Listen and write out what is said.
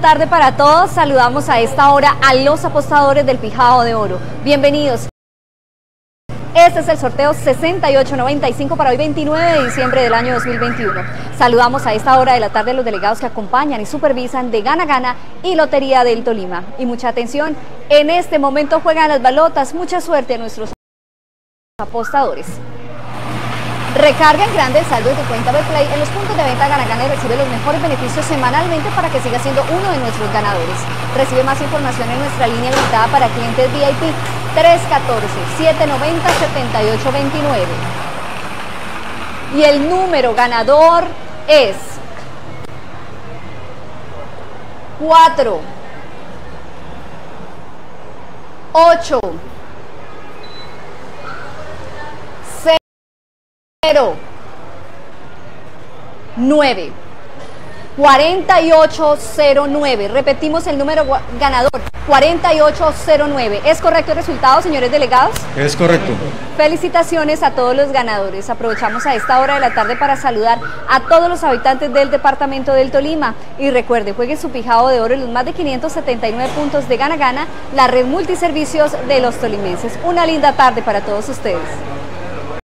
Tarde para todos. Saludamos a esta hora a los apostadores del Pijao de Oro. Bienvenidos. Este es el sorteo 6895 para hoy 29 de diciembre del año 2021. Saludamos a esta hora de la tarde a los delegados que acompañan y supervisan de Gana Gana y Lotería del Tolima. Y mucha atención, en este momento juegan las balotas. Mucha suerte a nuestros apostadores. Recarga en grande el saldo de tu cuenta Betplay en los puntos de venta Gana Gana y recibe los mejores beneficios semanalmente para que siga siendo uno de nuestros ganadores. Recibe más información en nuestra línea limitada para clientes VIP 314-790-7829. Y el número ganador es 4 8 0 9 4809. Repetimos el número ganador, 4809. ¿Es correcto el resultado, señores delegados? Es correcto. Felicitaciones a todos los ganadores. Aprovechamos a esta hora de la tarde para saludar a todos los habitantes del departamento del Tolima. Y recuerde, juegue su pijado de oro en los más de 579 puntos de Gana Gana, la red multiservicios de los tolimenses. Una linda tarde para todos ustedes.